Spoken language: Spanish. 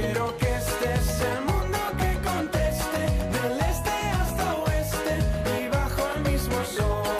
Quiero que estés el mundo que conteste, del este hasta oeste y bajo el mismo sol.